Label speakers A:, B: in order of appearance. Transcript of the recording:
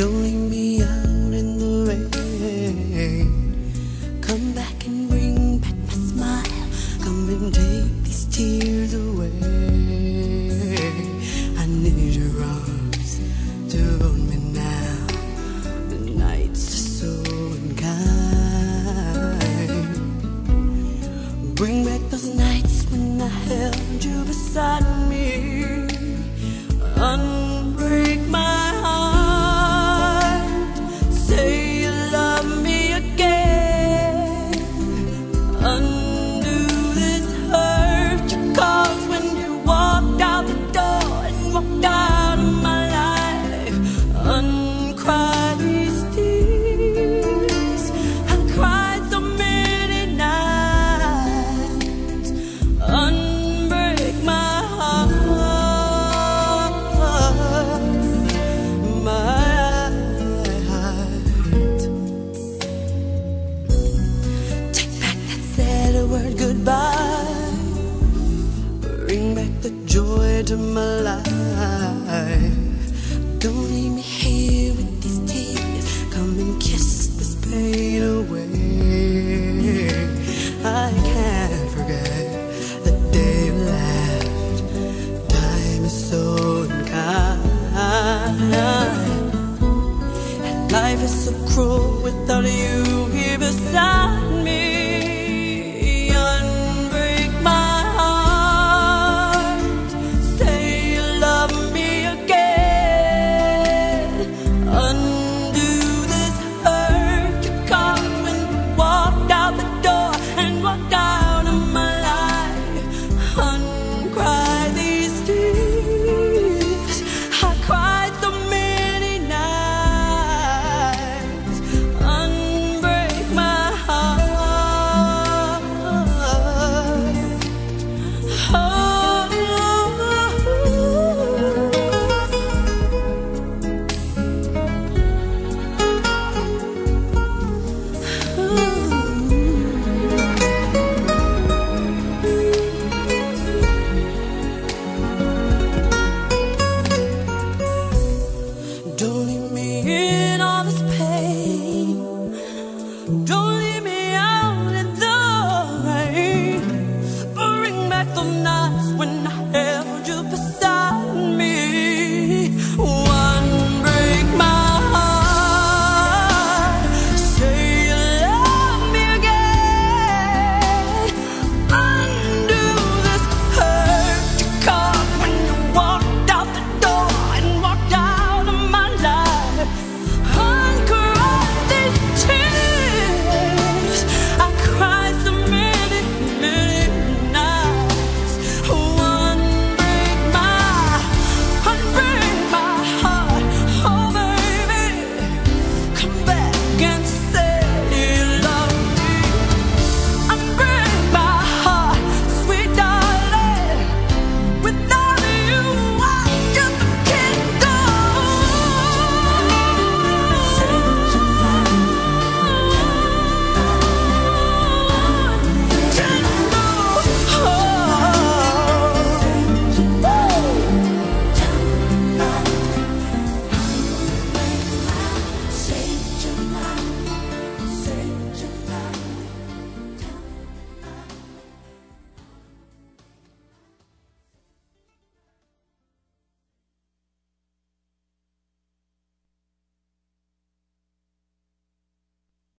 A: Me out in the rain. Come back and bring back my smile. Come and take these tears away. I need your arms to hold me now. The nights are so unkind. Bring back those nights when I held you beside me. goodbye. Bring back the joy to my life. Don't leave me here with these tears. Come and kiss this pain away. I can't forget the day you left. Time is so unkind. And life is so cruel without you here beside me.